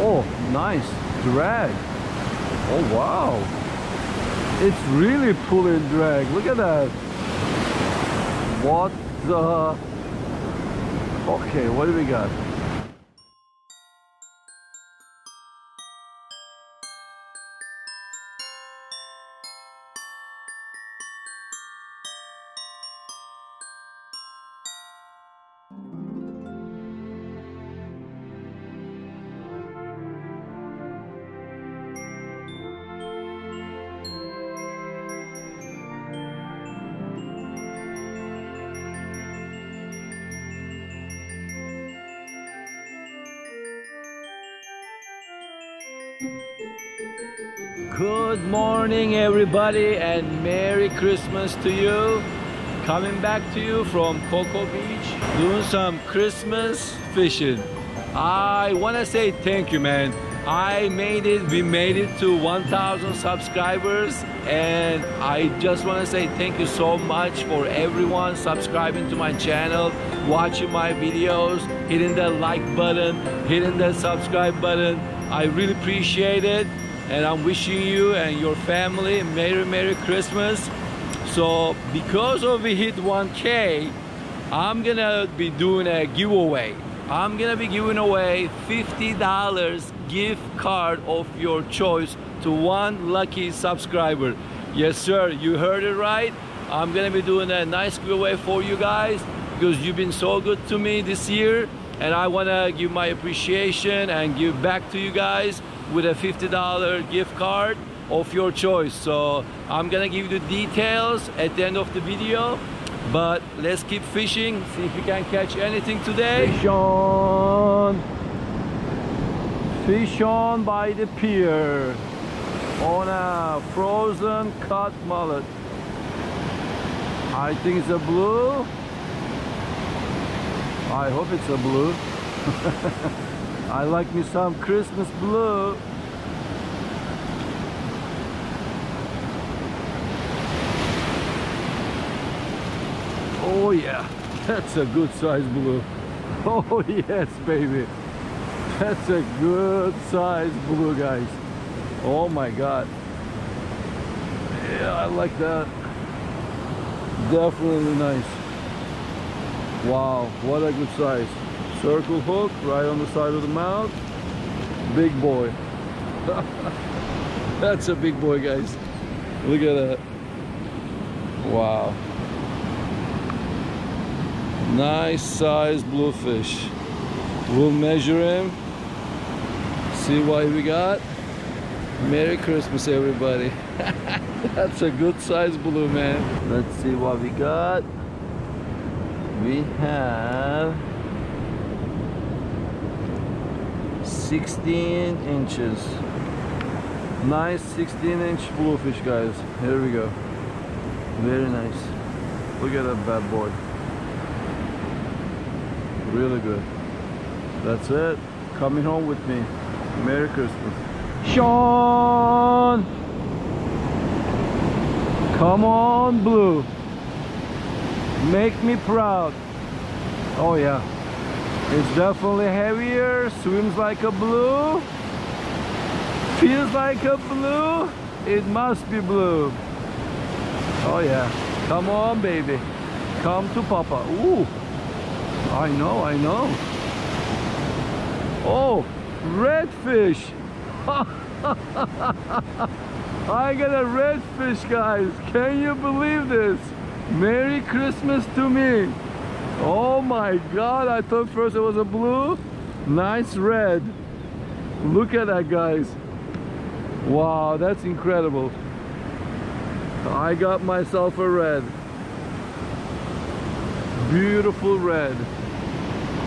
Oh, nice drag. Oh, wow. It's really pulling drag. Look at that. What the? Okay, what do we got? Good morning everybody and Merry Christmas to you. Coming back to you from Cocoa Beach doing some Christmas fishing. I want to say thank you man. I made it, we made it to 1000 subscribers and I just want to say thank you so much for everyone subscribing to my channel, watching my videos, hitting the like button, hitting the subscribe button. I really appreciate it and I'm wishing you and your family Merry Merry Christmas. So because of we hit 1K, I'm gonna be doing a giveaway. I'm gonna be giving away $50 gift card of your choice to one lucky subscriber. Yes sir, you heard it right. I'm gonna be doing a nice giveaway for you guys because you've been so good to me this year and I wanna give my appreciation and give back to you guys with a $50 gift card of your choice. So I'm gonna give you the details at the end of the video. But let's keep fishing, see if we can catch anything today. Fish on! Fish on by the pier on a frozen cut mullet. I think it's a blue. I hope it's a blue. I like me some Christmas blue. Oh yeah, that's a good size blue. Oh yes, baby. That's a good size blue, guys. Oh my God. Yeah, I like that. Definitely nice. Wow, what a good size. Circle hook right on the side of the mouth. Big boy. That's a big boy, guys. Look at that. Wow. Nice size bluefish. We'll measure him. See what we got. Merry Christmas, everybody. That's a good size blue, man. Let's see what we got. We have 16 inches. Nice 16 inch bluefish, guys. Here we go. Very nice. Look at that bad boy. Really good. That's it. Coming home with me. Merry Christmas. Sean! Come on, blue. Make me proud. Oh yeah. It's definitely heavier, swims like a blue, feels like a blue, it must be blue. Oh yeah, come on baby, come to papa. Ooh, I know, I know. Oh, redfish. I got a redfish guys, can you believe this? Merry Christmas to me. Oh my god, I thought first it was a blue. Nice red. Look at that, guys. Wow, that's incredible. I got myself a red. Beautiful red.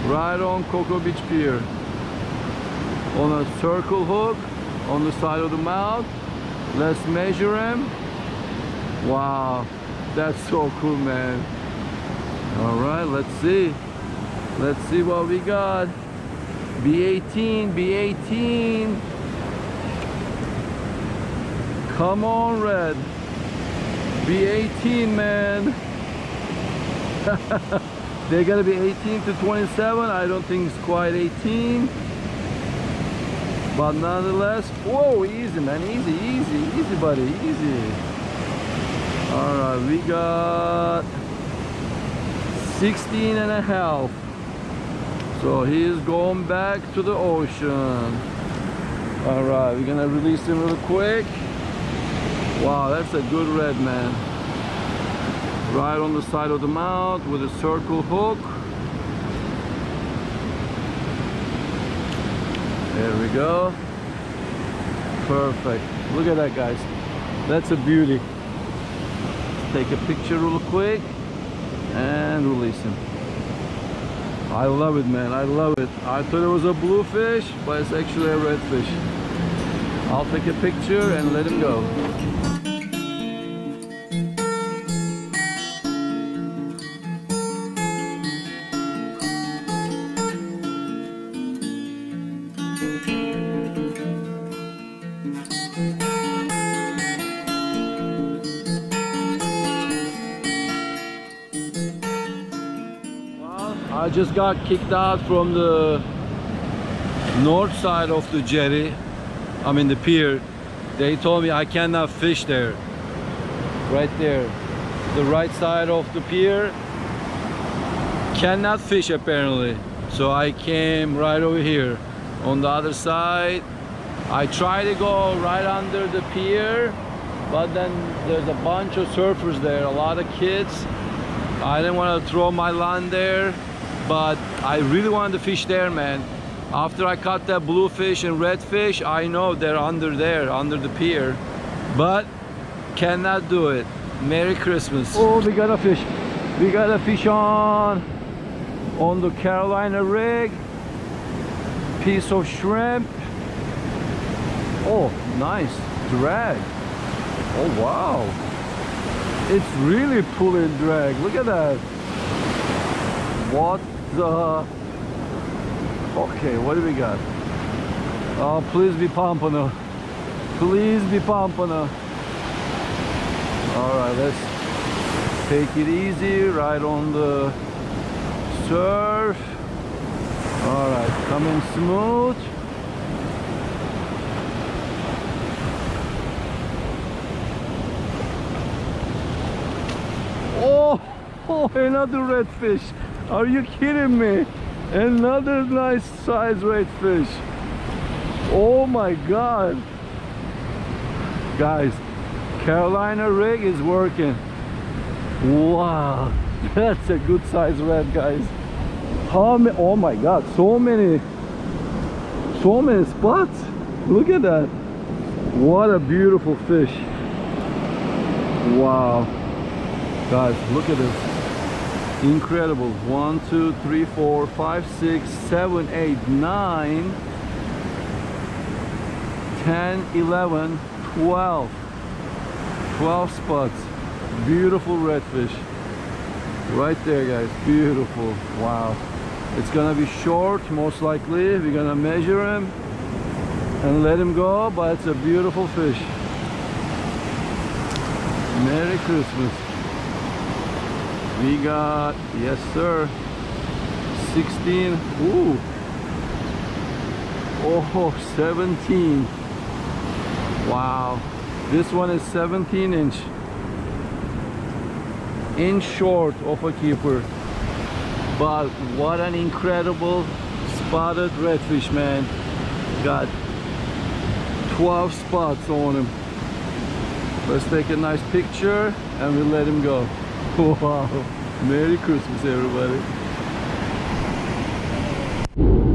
Right on Cocoa Beach Pier. On a circle hook on the side of the mouth. Let's measure him. Wow, that's so cool, man. All right, let's see. Let's see what we got. B18, B18. Come on, red. B18, man. They're gonna be 18 to 27. I don't think it's quite 18. but nonetheless whoa easy man easy easy easy buddy easy all right we got 16 and a half so he's going back to the ocean all right we're gonna release him real quick wow that's a good red man right on the side of the mouth with a circle hook There we go. Perfect. Look at that, guys. That's a beauty. Take a picture real quick and release him. I love it, man. I love it. I thought it was a bluefish, but it's actually a redfish. I'll take a picture and let him go. Just got kicked out from the north side of the jetty. I mean the pier. They told me I cannot fish there. Right there. The right side of the pier. Cannot fish apparently. So I came right over here. On the other side, I tried to go right under the pier, but then there's a bunch of surfers there, a lot of kids. I didn't want to throw my line there but I really wanted to fish there man. After I caught that bluefish and redfish I know they're under there under the pier. But cannot do it. Merry Christmas. Oh we got a fish. We got a fish on on the Carolina rig. Piece of shrimp. Oh nice. Drag. Oh wow. It's really pulling drag. Look at that. What the okay what do we got? Oh please be pompano please be pompano all right let's take it easy right on the surf. All right coming smooth. Oh, oh another redfish are you kidding me? Another nice size redfish. Oh my God. Guys, Carolina rig is working. Wow, that's a good size red, guys. How many, oh my God, so many, so many spots. Look at that. What a beautiful fish. Wow. Guys, look at this incredible one two three four five six seven eight nine 10 11 12 12 spots. Beautiful redfish. Right there guys. Beautiful. Wow. It's gonna be short most likely. We're gonna measure him and let him go but it's a beautiful fish. Merry Christmas we got yes sir. 16 ooh. Oh 17 wow. This one is 17 inch. Inch short of a keeper. But what an incredible spotted redfish man. Got 12 spots on him. Let's take a nice picture and we'll let him go Wow. Merry Christmas, everybody.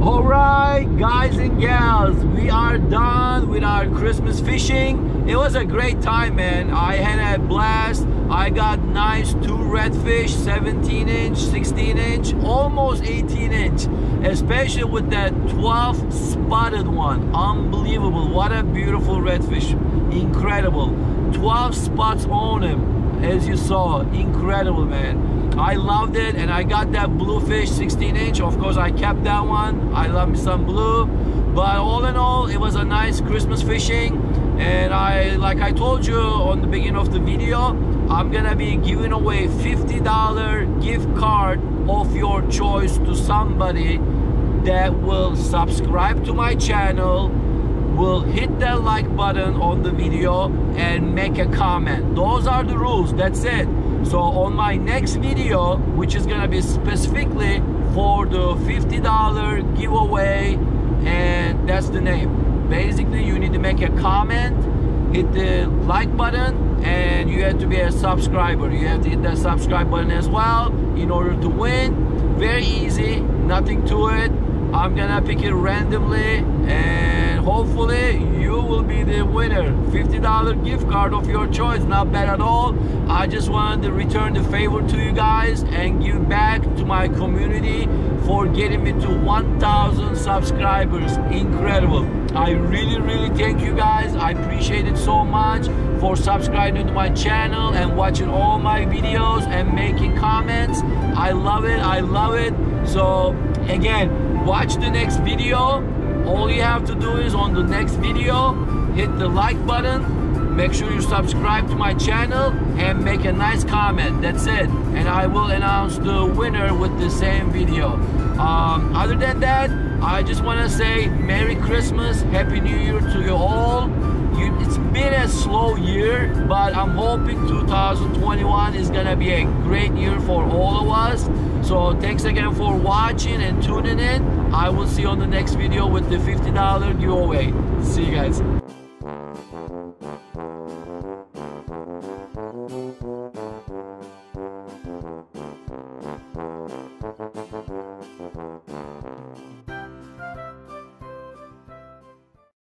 All right, guys and gals, we are done with our Christmas fishing. It was a great time, man. I had a blast. I got nice two redfish, 17 inch, 16 inch, almost 18 inch, especially with that 12 spotted one. Unbelievable. What a beautiful redfish. Incredible. 12 spots on him as you saw incredible man. I loved it and I got that bluefish 16 inch. Of course I kept that one. I love me some blue. But all in all it was a nice Christmas fishing. And I like I told you on the beginning of the video I'm gonna be giving away $50 gift card of your choice to somebody that will subscribe to my channel will hit that like button on the video and make a comment. Those are the rules, that's it. So on my next video, which is gonna be specifically for the $50 giveaway, and that's the name. Basically, you need to make a comment, hit the like button, and you have to be a subscriber. You have to hit that subscribe button as well in order to win. Very easy, nothing to it. I'm gonna pick it randomly and hopefully you will be the winner. $50 gift card of your choice, not bad at all. I just wanted to return the favor to you guys and give back to my community for getting me to 1,000 subscribers. Incredible. I really, really thank you guys. I appreciate it so much for subscribing to my channel and watching all my videos and making comments. I love it. I love it. So again, watch the next video. All you have to do is on the next video, hit the like button, make sure you subscribe to my channel and make a nice comment. That's it. And I will announce the winner with the same video. Um, other than that, I just want to say Merry Christmas, Happy New Year to you all. You, it's been a slow year, but I'm hoping 2021 is gonna be a great year for all of us. So thanks again for watching and tuning in. I will see you on the next video with the $50 giveaway. See you guys.